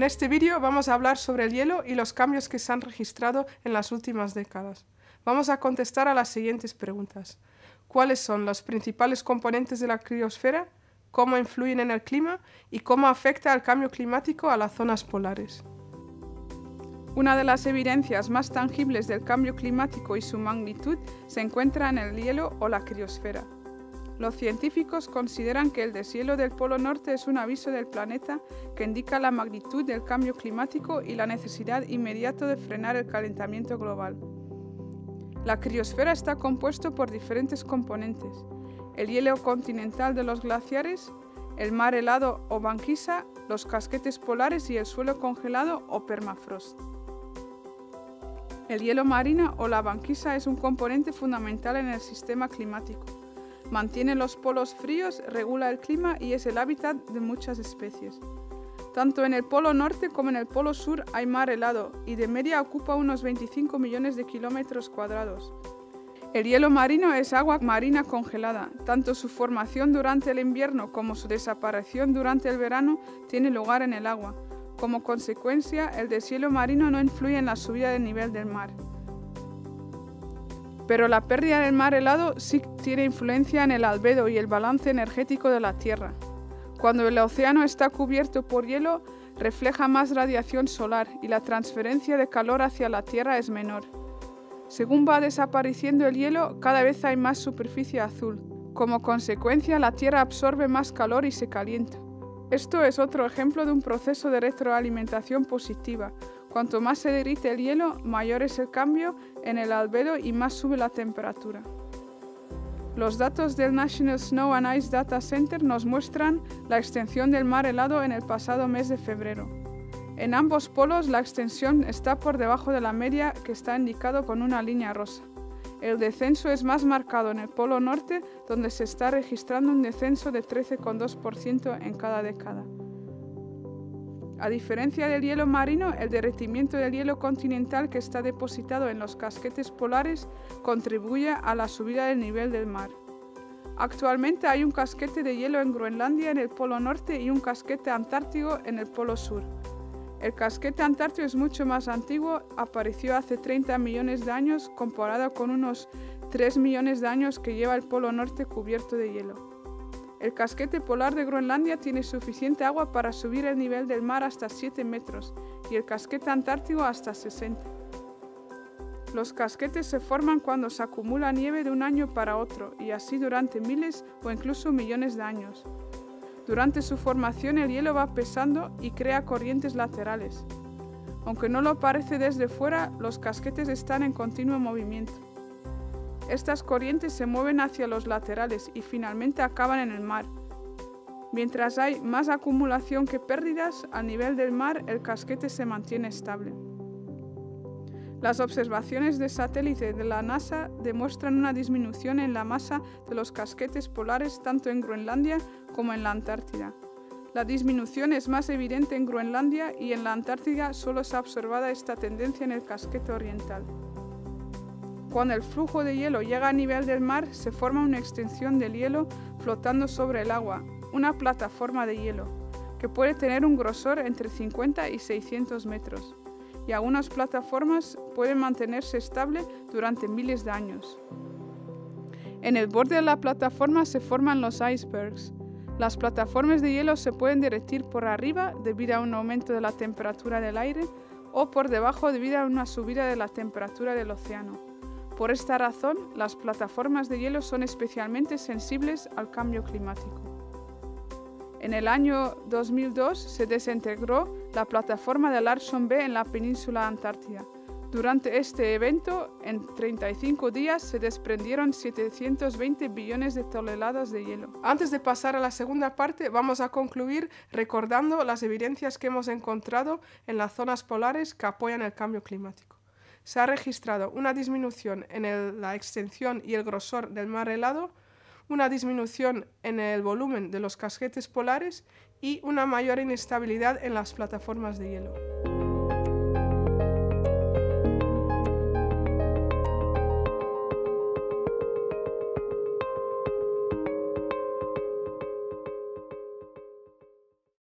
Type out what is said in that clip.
En este vídeo vamos a hablar sobre el hielo y los cambios que se han registrado en las últimas décadas. Vamos a contestar a las siguientes preguntas. ¿Cuáles son los principales componentes de la criosfera? ¿Cómo influyen en el clima? ¿Y cómo afecta el cambio climático a las zonas polares? Una de las evidencias más tangibles del cambio climático y su magnitud se encuentra en el hielo o la criosfera. Los científicos consideran que el deshielo del Polo Norte es un aviso del planeta que indica la magnitud del cambio climático y la necesidad inmediata de frenar el calentamiento global. La criosfera está compuesto por diferentes componentes. El hielo continental de los glaciares, el mar helado o banquisa, los casquetes polares y el suelo congelado o permafrost. El hielo marino o la banquisa es un componente fundamental en el sistema climático. Mantiene los polos fríos, regula el clima y es el hábitat de muchas especies. Tanto en el polo norte como en el polo sur hay mar helado y de media ocupa unos 25 millones de kilómetros cuadrados. El hielo marino es agua marina congelada. Tanto su formación durante el invierno como su desaparición durante el verano tiene lugar en el agua. Como consecuencia, el deshielo marino no influye en la subida del nivel del mar. Pero la pérdida del mar helado sí tiene influencia en el albedo y el balance energético de la Tierra. Cuando el océano está cubierto por hielo, refleja más radiación solar y la transferencia de calor hacia la Tierra es menor. Según va desapareciendo el hielo, cada vez hay más superficie azul. Como consecuencia, la Tierra absorbe más calor y se calienta. Esto es otro ejemplo de un proceso de retroalimentación positiva, Cuanto más se derrite el hielo, mayor es el cambio en el albedo y más sube la temperatura. Los datos del National Snow and Ice Data Center nos muestran la extensión del mar helado en el pasado mes de febrero. En ambos polos la extensión está por debajo de la media que está indicado con una línea rosa. El descenso es más marcado en el polo norte, donde se está registrando un descenso de 13,2% en cada década. A diferencia del hielo marino, el derretimiento del hielo continental que está depositado en los casquetes polares contribuye a la subida del nivel del mar. Actualmente hay un casquete de hielo en Groenlandia en el Polo Norte y un casquete antártico en el Polo Sur. El casquete antártico es mucho más antiguo, apareció hace 30 millones de años comparado con unos 3 millones de años que lleva el Polo Norte cubierto de hielo. El casquete polar de Groenlandia tiene suficiente agua para subir el nivel del mar hasta 7 metros y el casquete antártico hasta 60. Los casquetes se forman cuando se acumula nieve de un año para otro y así durante miles o incluso millones de años. Durante su formación el hielo va pesando y crea corrientes laterales. Aunque no lo parece desde fuera, los casquetes están en continuo movimiento. Estas corrientes se mueven hacia los laterales y finalmente acaban en el mar. Mientras hay más acumulación que pérdidas, a nivel del mar el casquete se mantiene estable. Las observaciones de satélite de la NASA demuestran una disminución en la masa de los casquetes polares tanto en Groenlandia como en la Antártida. La disminución es más evidente en Groenlandia y en la Antártida solo se ha observado esta tendencia en el casquete oriental. Cuando el flujo de hielo llega a nivel del mar, se forma una extensión del hielo flotando sobre el agua, una plataforma de hielo, que puede tener un grosor entre 50 y 600 metros, y algunas plataformas pueden mantenerse estable durante miles de años. En el borde de la plataforma se forman los icebergs. Las plataformas de hielo se pueden derretir por arriba debido a un aumento de la temperatura del aire o por debajo debido a una subida de la temperatura del océano. Por esta razón, las plataformas de hielo son especialmente sensibles al cambio climático. En el año 2002 se desintegró la plataforma de Larson B en la península antártida. Durante este evento, en 35 días se desprendieron 720 billones de toneladas de hielo. Antes de pasar a la segunda parte, vamos a concluir recordando las evidencias que hemos encontrado en las zonas polares que apoyan el cambio climático se ha registrado una disminución en la extensión y el grosor del mar helado, una disminución en el volumen de los casquetes polares y una mayor inestabilidad en las plataformas de hielo.